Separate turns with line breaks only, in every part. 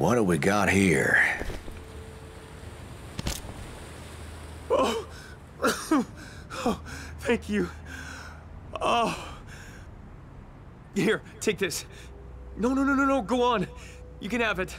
what do we got here?
Oh. oh, thank you. Oh. Here, take this. No, no, no, no, no, go on. You can have it.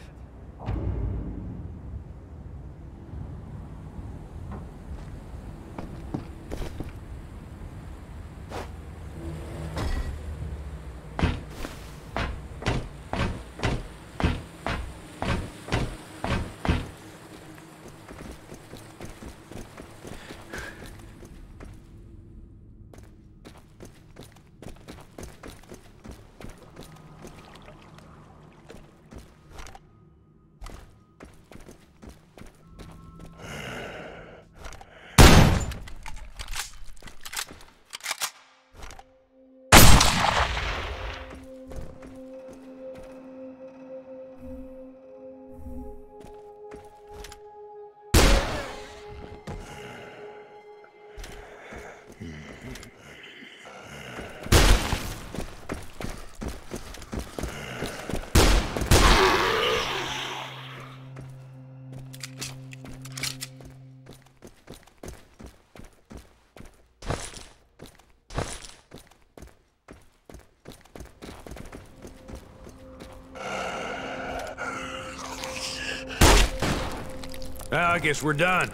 I guess we're done.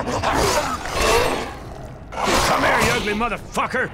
Come here, you ugly motherfucker!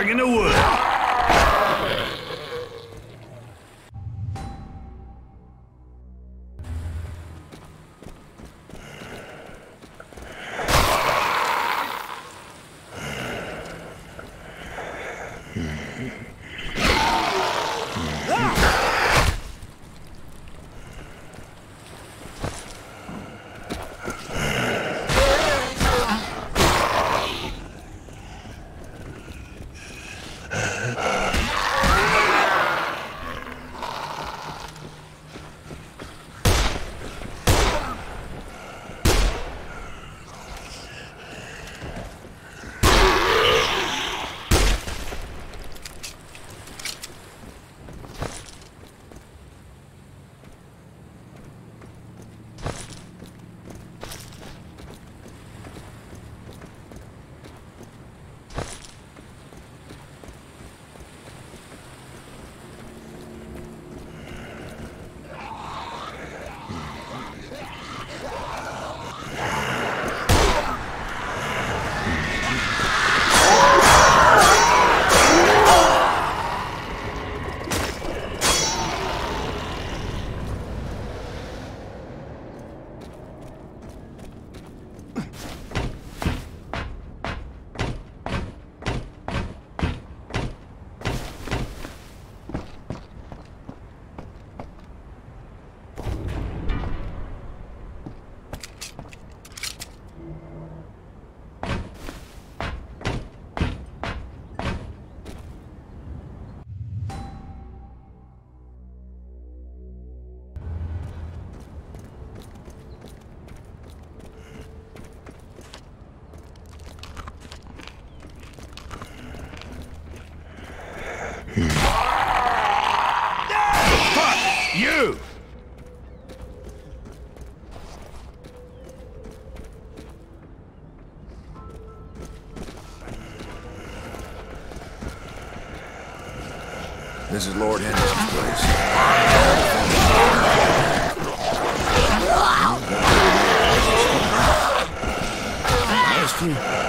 Bringing the wood. You!
This is Lord Henderson's place. Nice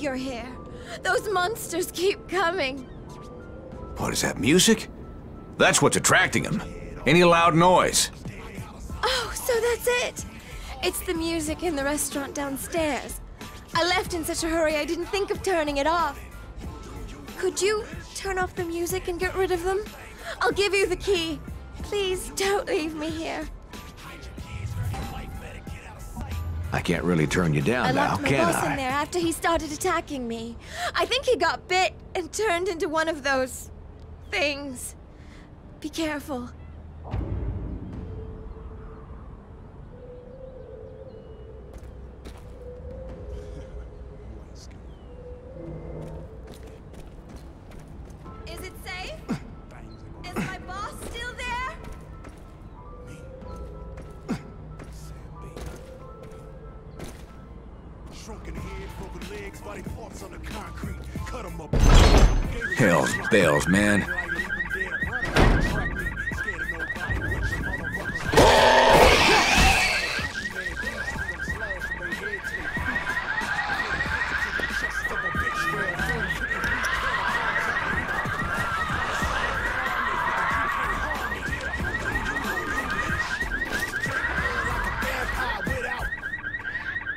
you're here. Those monsters keep coming.
What is that, music? That's what's attracting them. Any loud noise.
Oh, so that's it. It's the music in the restaurant downstairs. I left in such a hurry I didn't think of turning it off. Could you turn off the music and get rid of them? I'll give you the key. Please don't leave me here.
Can't really turn you down
I
now,
locked my
can
boss in there after he started attacking me. I think he got bit and turned into one of those things. Be careful.
Your motherfuckers.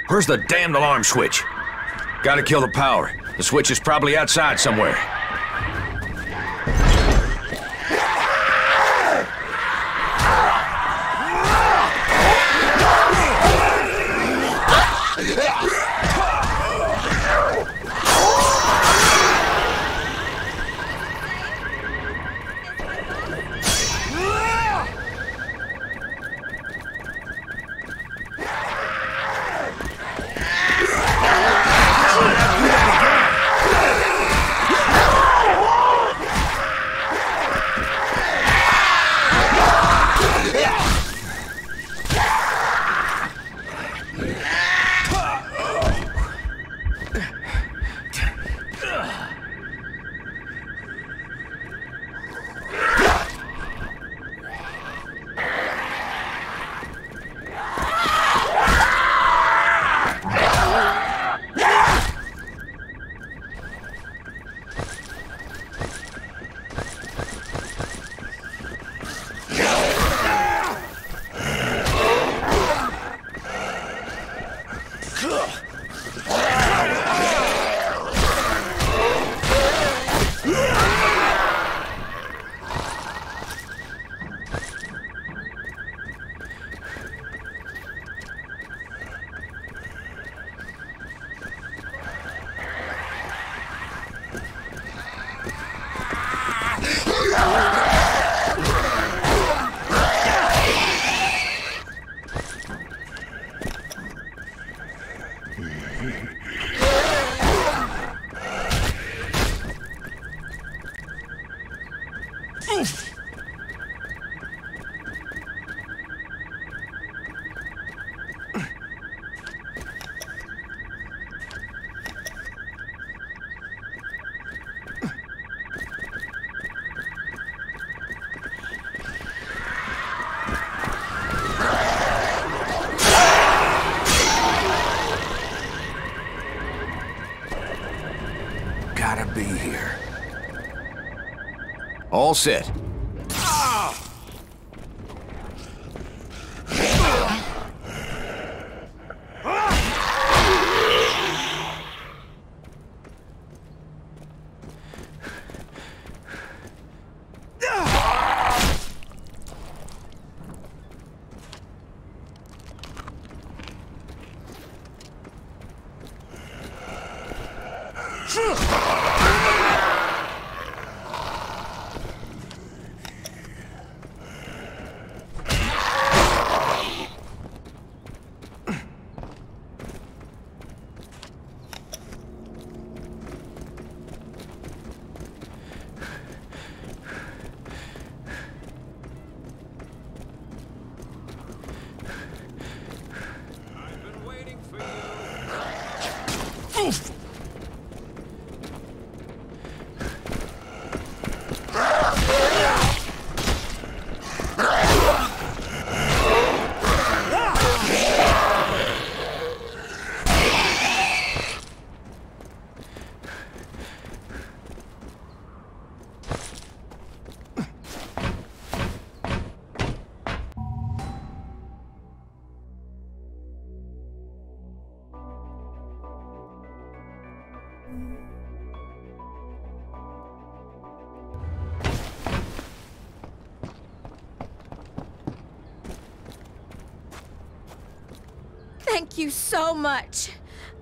Where's the damned alarm switch? Gotta kill the power. The switch is probably outside somewhere. Gotta be here. All set.
So much.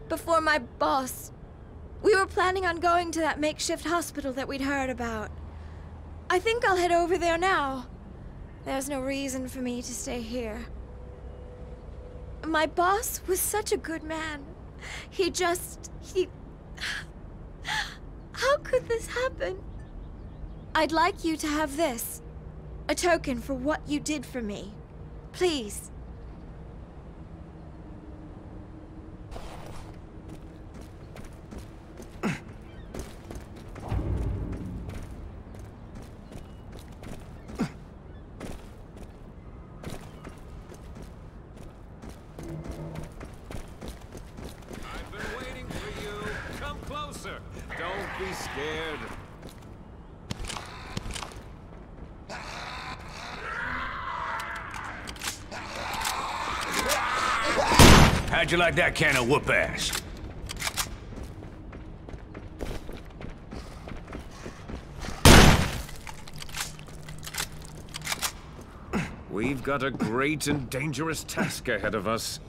Before my boss. We were planning on going to that makeshift hospital that we'd heard about. I think I'll head over there now. There's no reason for me to stay here. My boss was such a good man. He just. he. How could this happen? I'd like you to have this a token for what you did for me. Please.
I've been waiting for you. Come closer. Don't be scared.
How'd you like that can of whoop ass?
We've got a great and dangerous task ahead of us.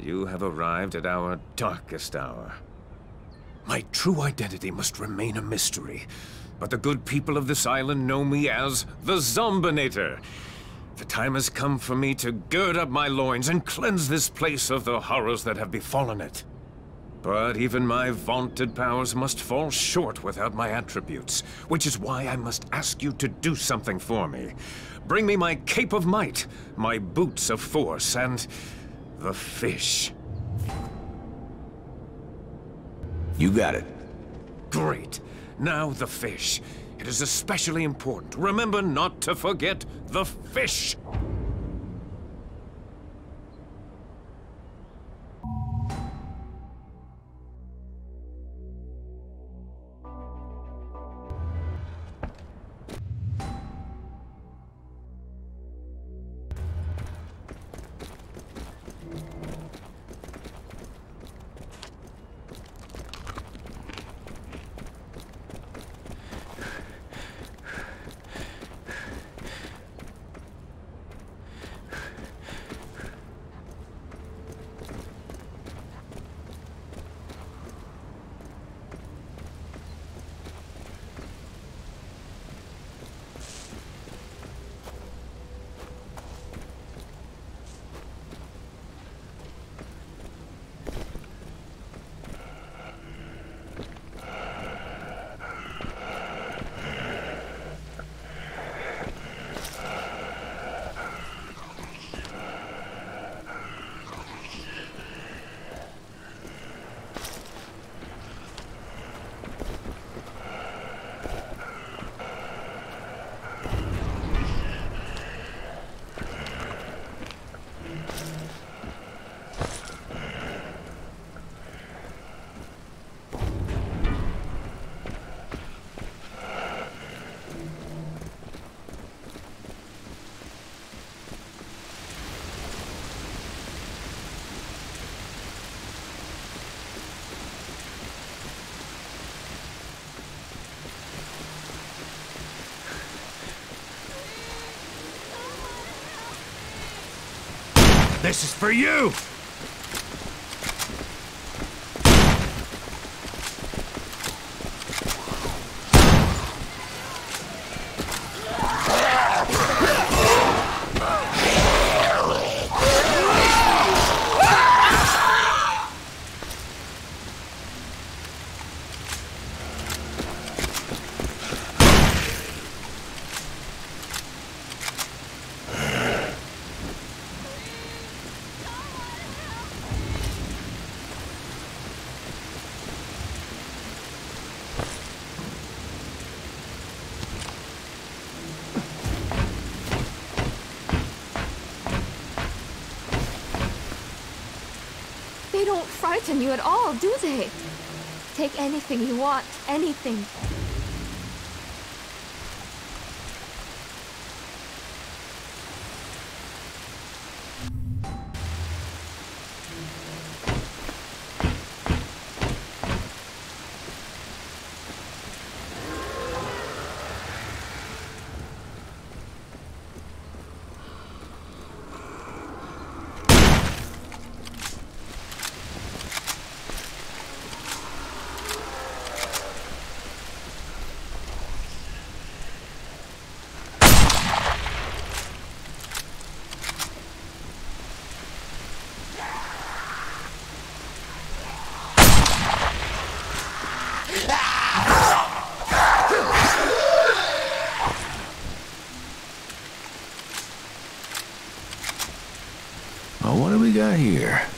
You have arrived at our darkest hour. My true identity must remain a mystery, but the good people of this island know me as the Zombinator. The time has come for me to gird up my loins and cleanse this place of the horrors that have befallen it. But even my vaunted powers must fall short without my attributes, which is why I must ask you to do something for me. Bring me my cape of might, my boots of force, and the fish.
You got it.
Great. Now the fish. It is especially important. Remember not to forget the fish.
For you!
They don't you at all, do they? Take anything you want, anything.
Here?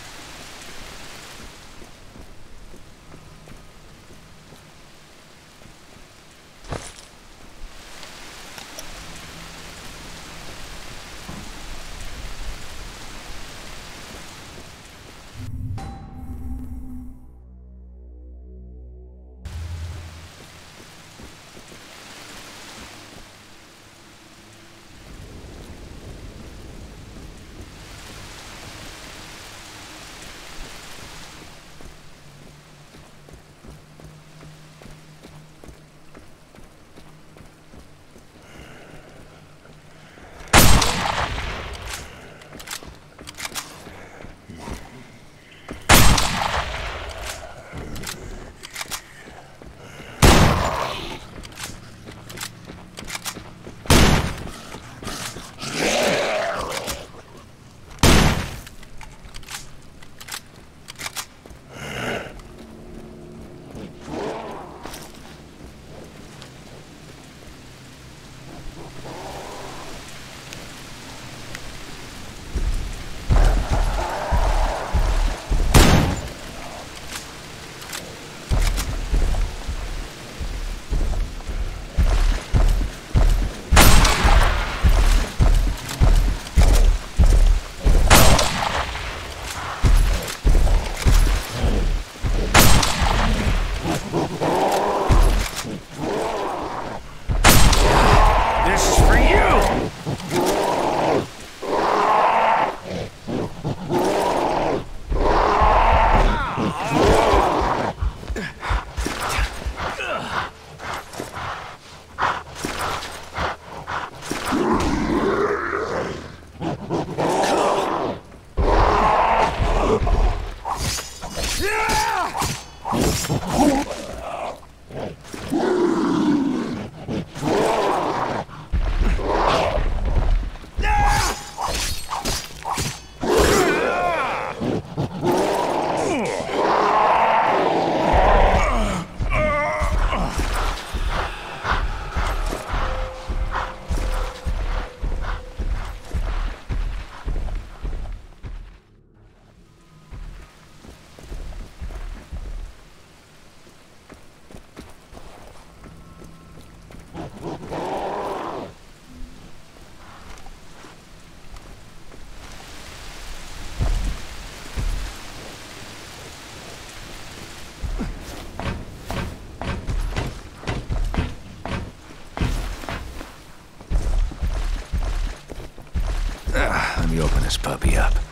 Puppy up.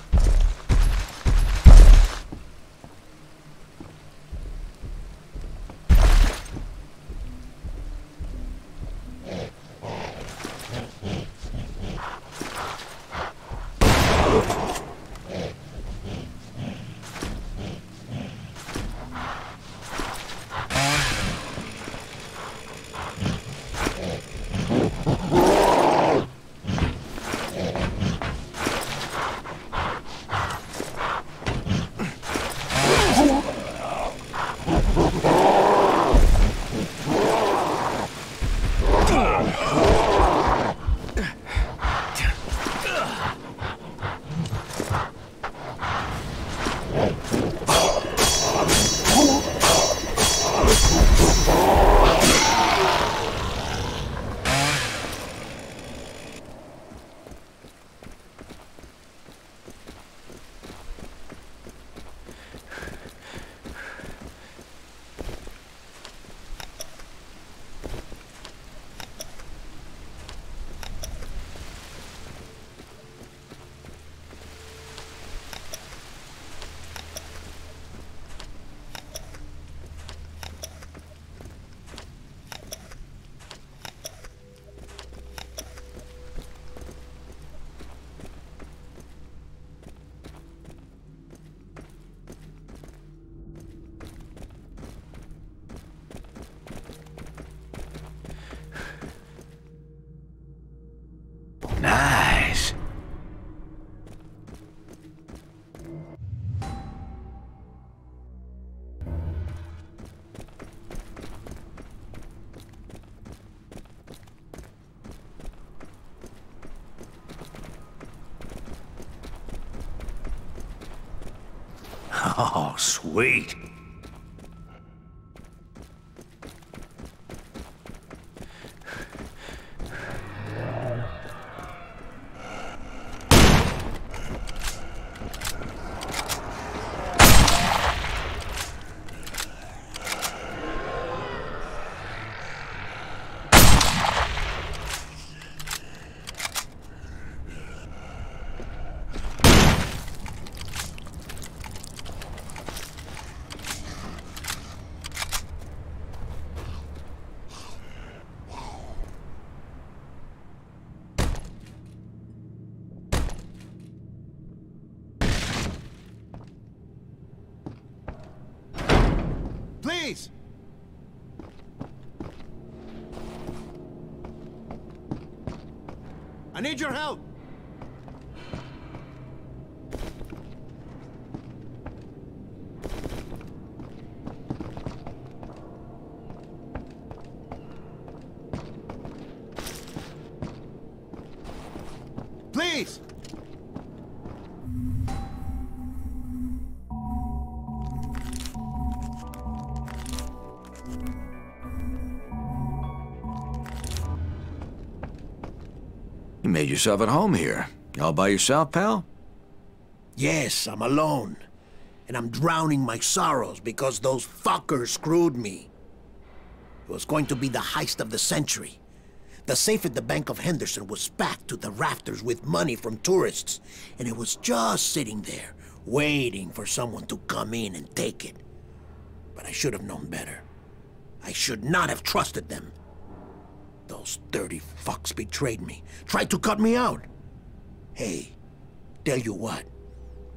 Oh, sweet.
Please! I need your help!
Yourself at home here. All by yourself, pal?
Yes, I'm alone. And I'm drowning my sorrows because those fuckers screwed me. It was going to be the heist of the century. The safe at the Bank of Henderson was packed to the rafters with money from tourists, and it was just sitting there, waiting for someone to come in and take it. But I should have known better. I should not have trusted them. Those dirty fucks betrayed me, tried to cut me out. Hey, tell you what,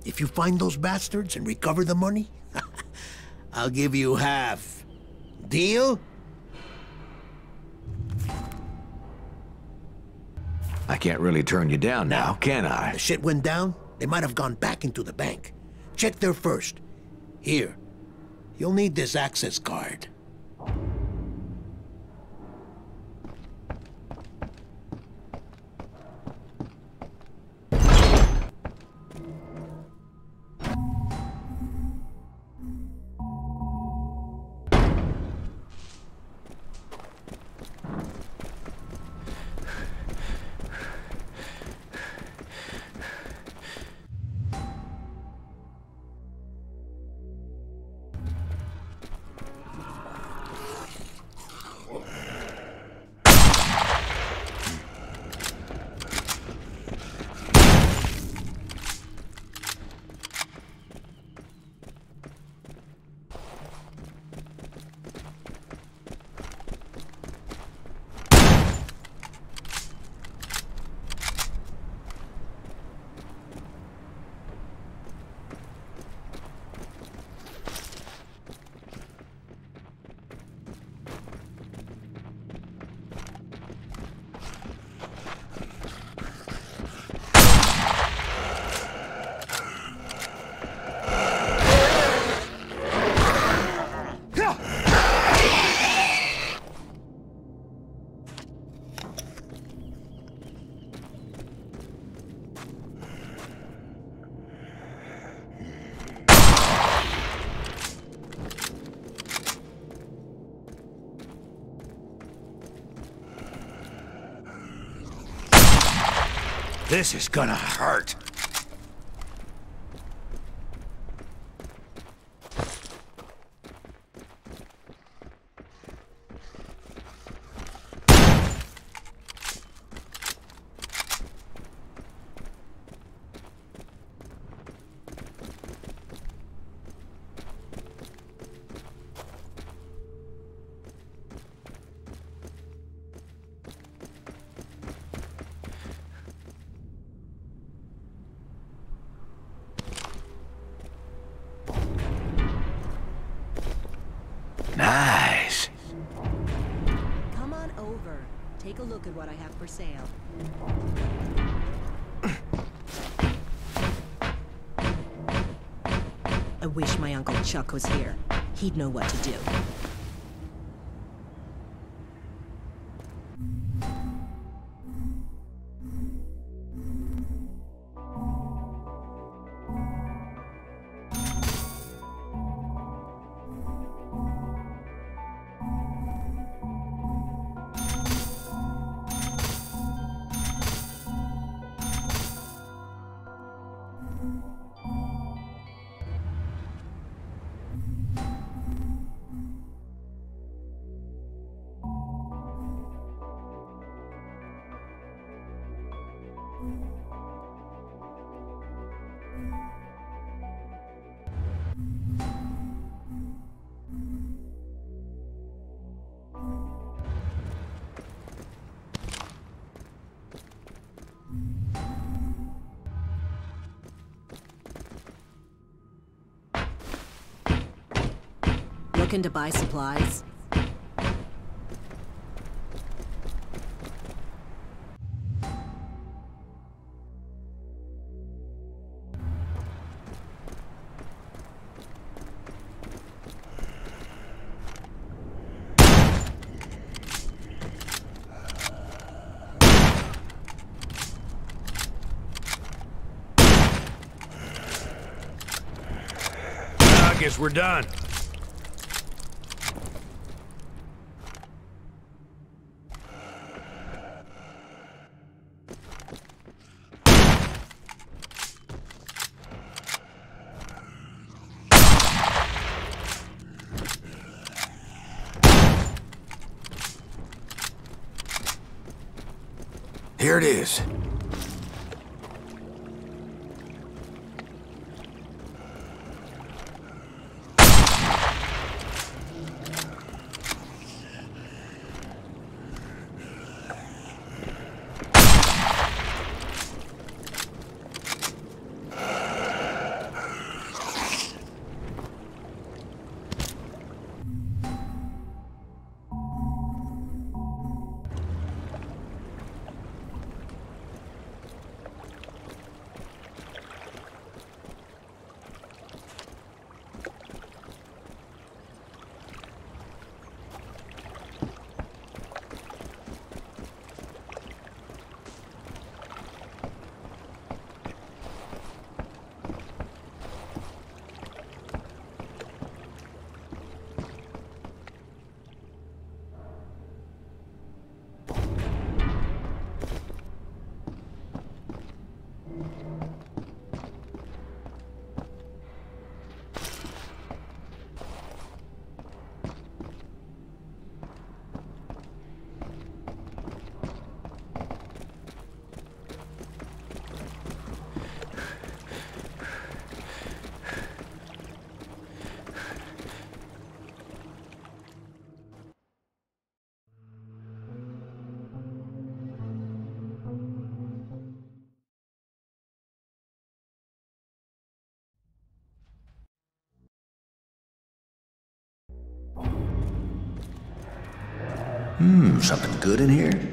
if you find those bastards and recover the money, I'll give you half. Deal?
I can't really turn you down now, can I?
The shit went down, they might have gone back into the bank. Check there first. Here, you'll need this access card.
This is gonna hurt.
What I have for sale. I wish my Uncle Chuck was here. He'd know what to do. Looking to buy supplies?
We're done.
Here it is. Hmm, something good in here?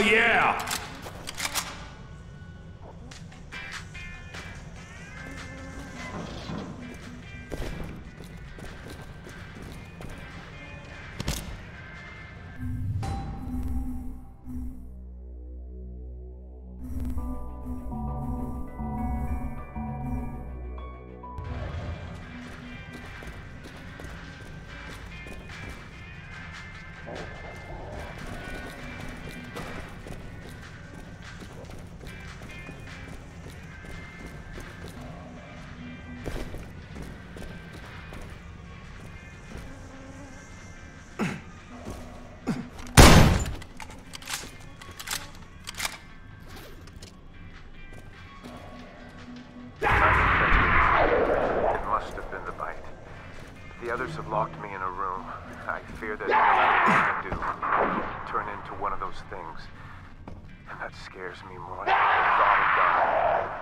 Yeah!
That scares me more than the thought of dying.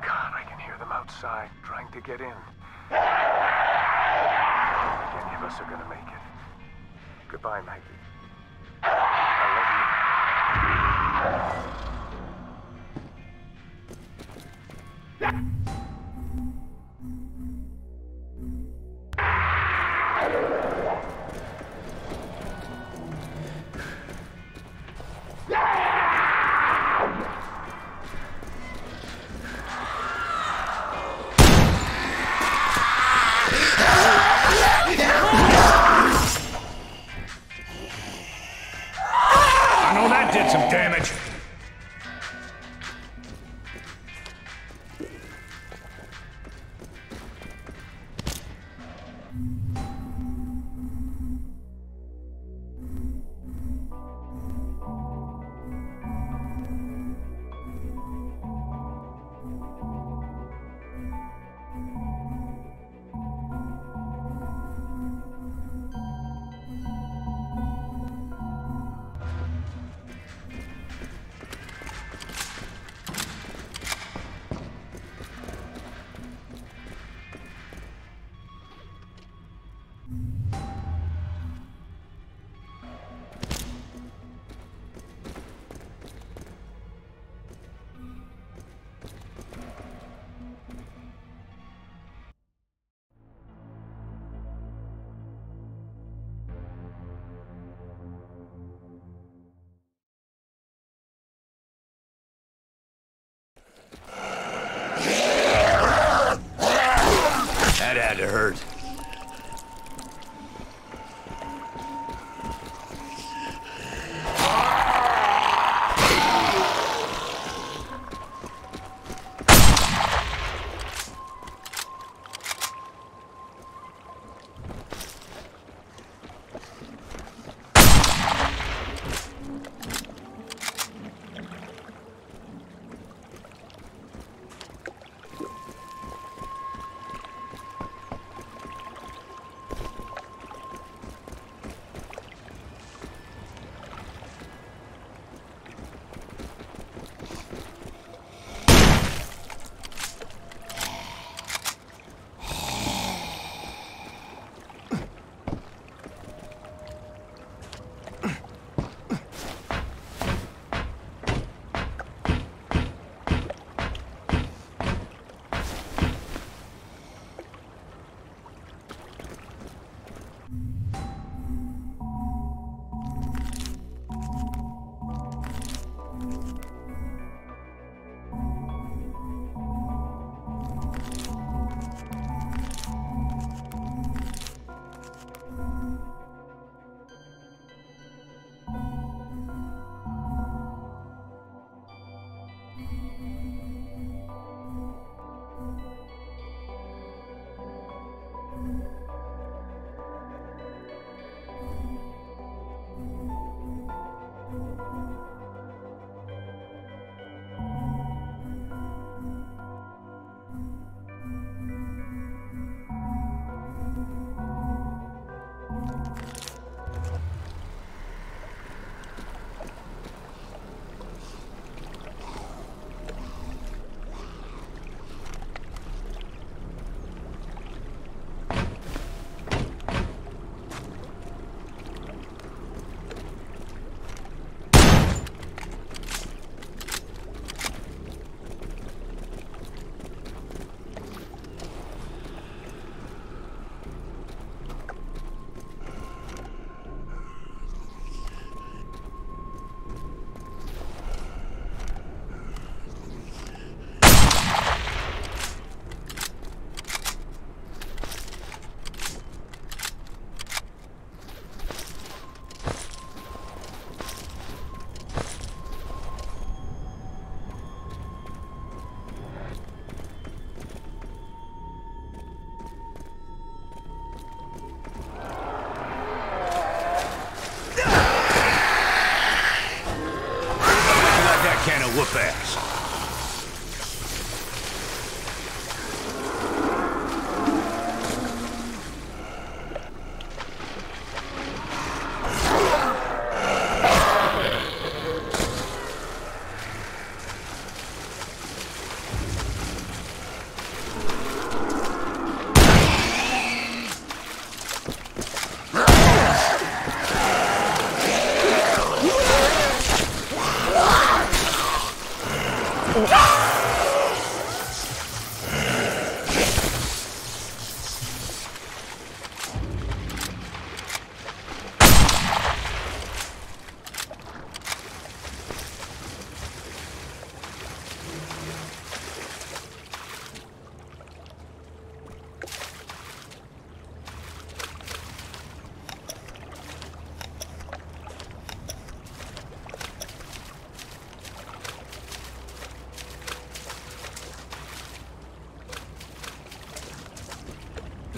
God, I can hear them outside trying to get in. I think any of us are gonna make it. Goodbye, Maggie. I love you.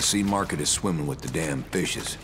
Sea market is swimming with the damn fishes.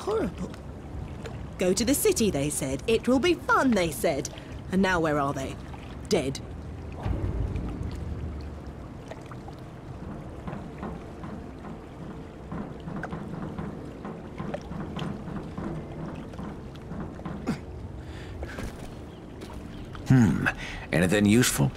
Horrible. Go to the city, they said. It will be fun, they said. And now where are they? Dead. Hmm.
Anything useful?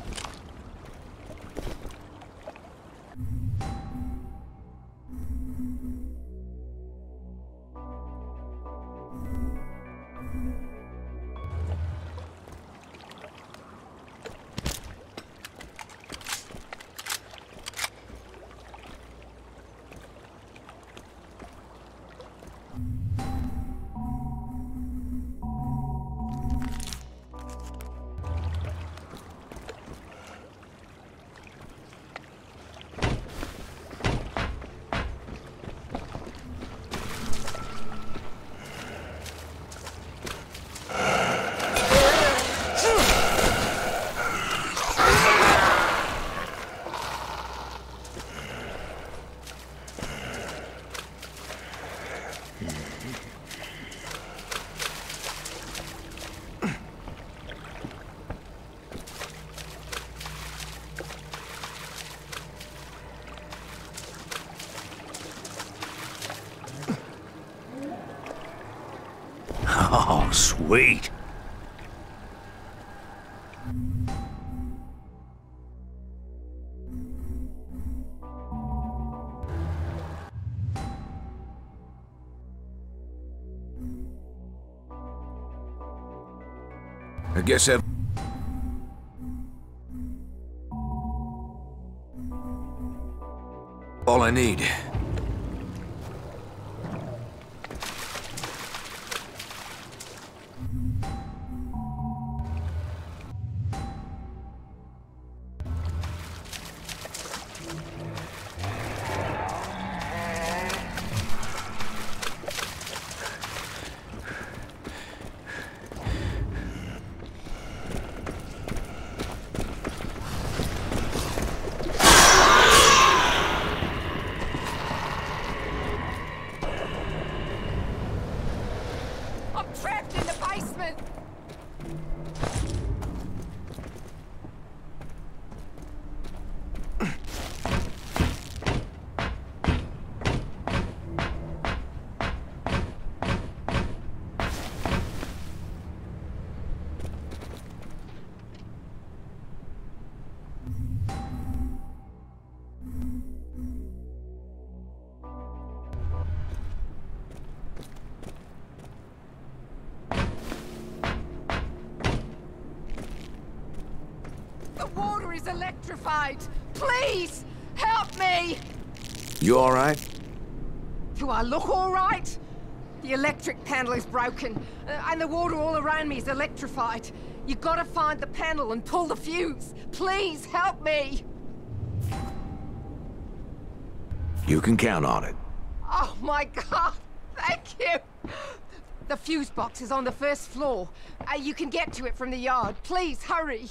I guess I've... All I need.
Electrified! Please! Help me!
You all right?
Do I look all right? The electric panel is broken, uh, and the water all around me is electrified. You gotta find the panel and pull the fuse. Please help me!
You can count on it.
Oh my god! Thank you! The fuse box is on the first floor. Uh, you can get to it from the yard. Please, hurry!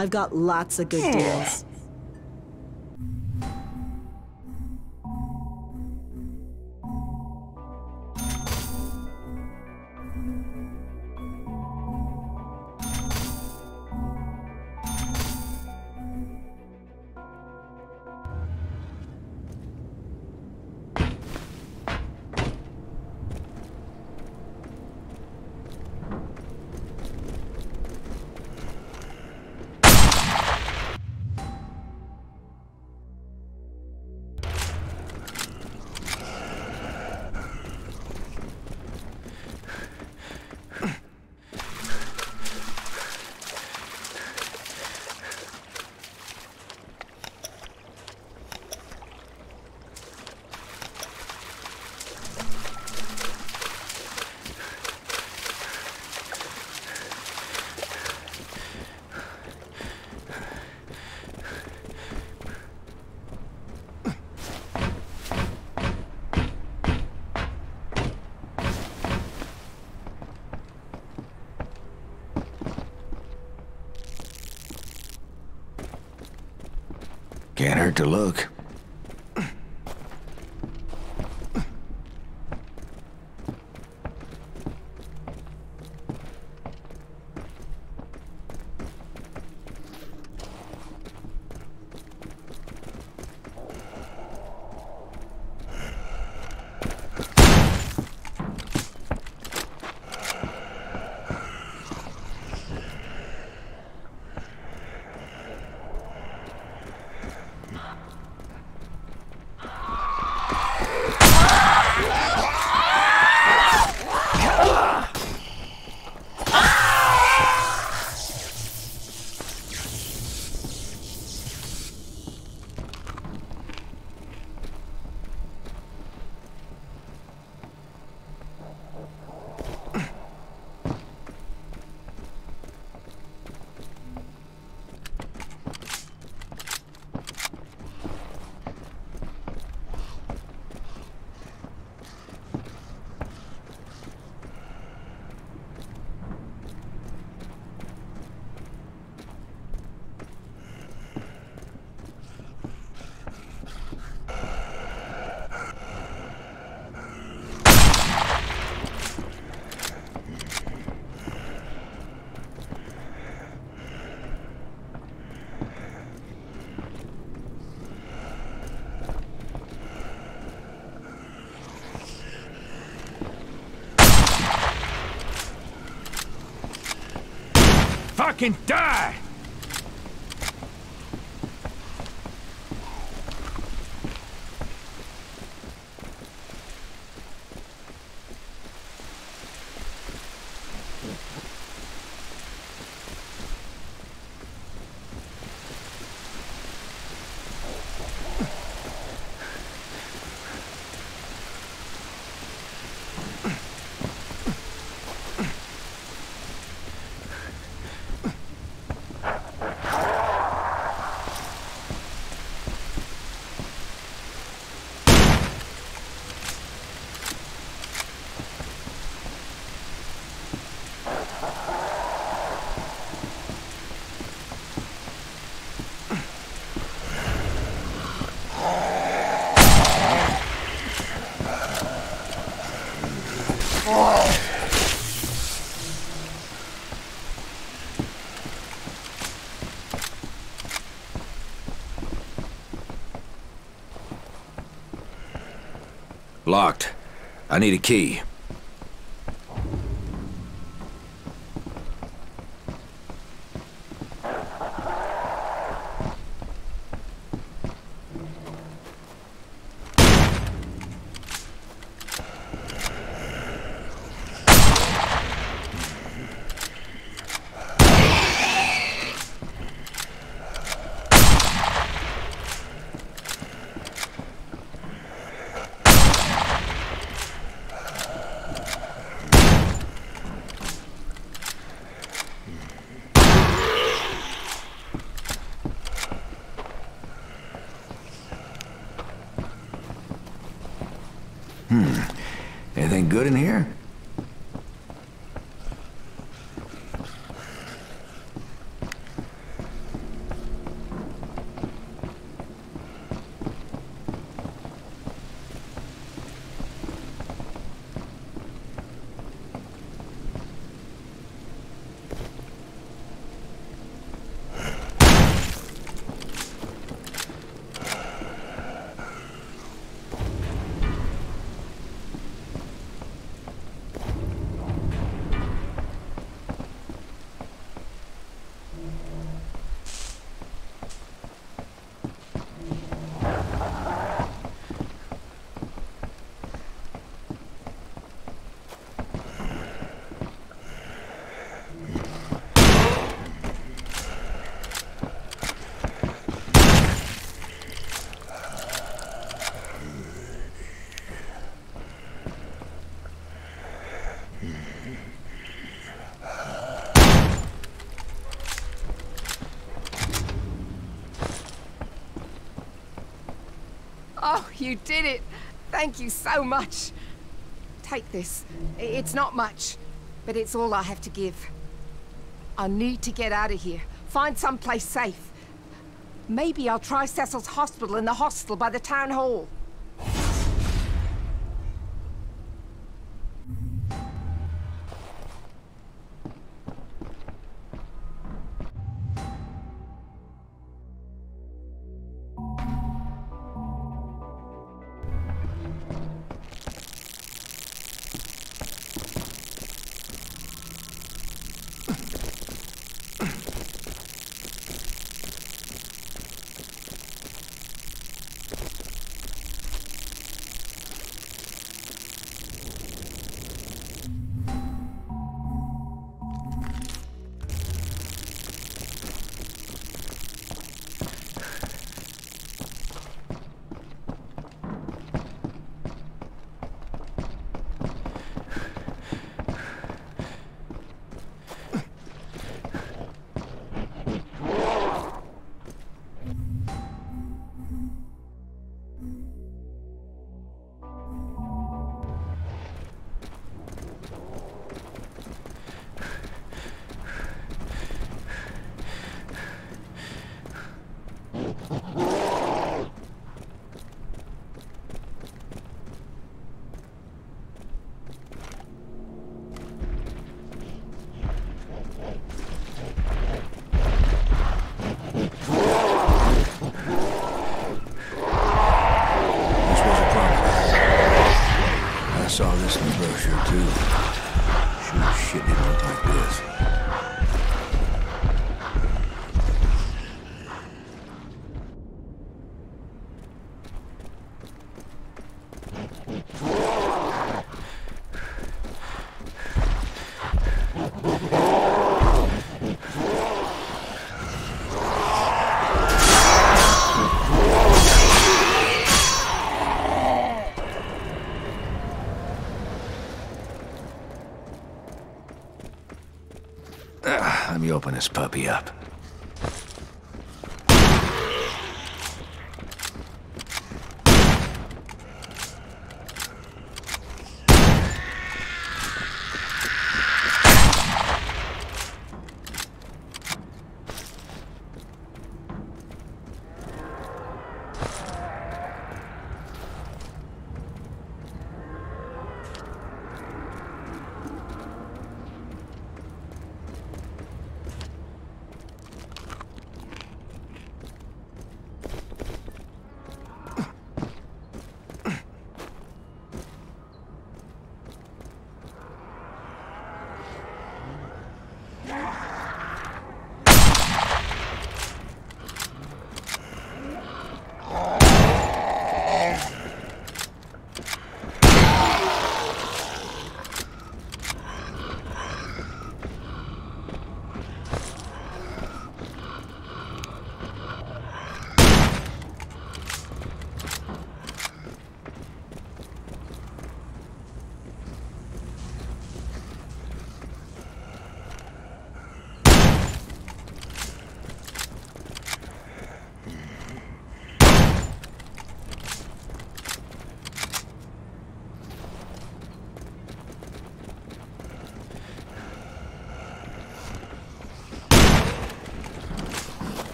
I've got lots of good deals.
To look.
Fucking die!
Locked. I need a key. Anything good in here?
Oh, you did it! Thank you so much. Take this. It's not much, but it's all I have to give. I need to get out of here. Find someplace safe. Maybe I'll try Cecil's hospital in the hostel by the town hall. This
puppy up.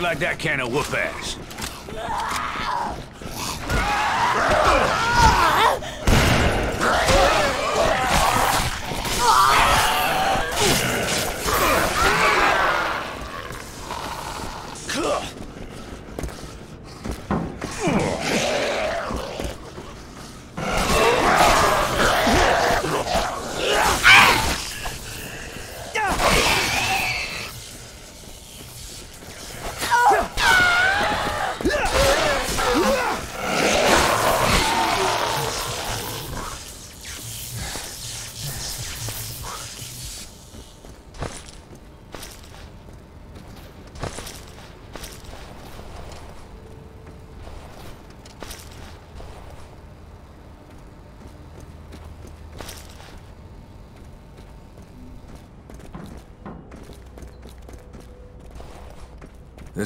Like that can of whoop ass?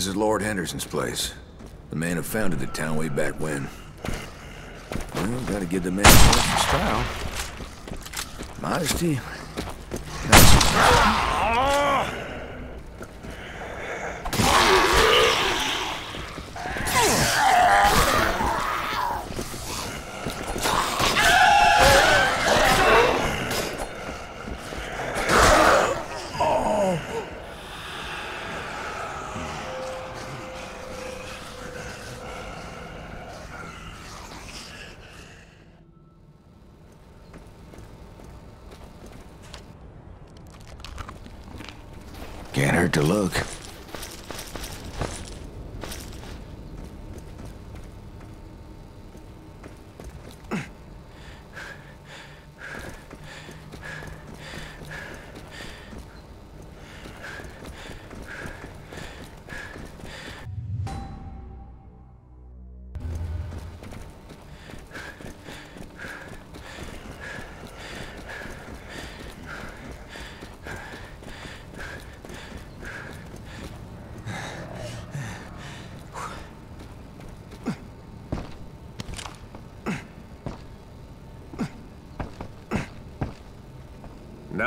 This is Lord Henderson's place. The man who founded the town way back when. Well, gotta give the man some style. Modesty. Can't hurt to look.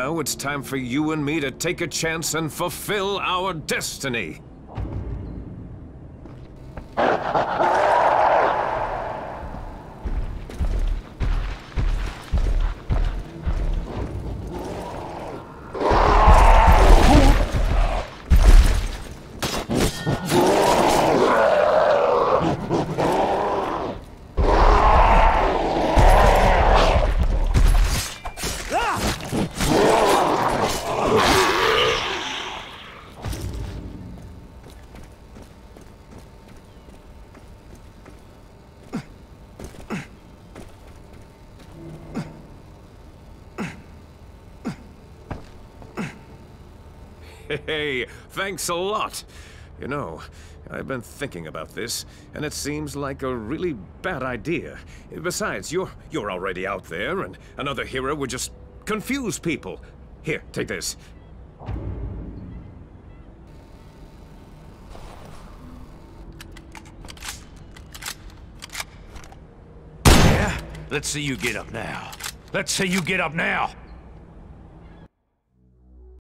Now it's time for you and me to take a chance and fulfill our destiny. Thanks a lot. You know, I've been thinking about this, and it seems like a really bad idea. Besides, you're, you're already out there, and another hero would just confuse people. Here, take this.
Yeah? Let's see you get up now. Let's see you get up now!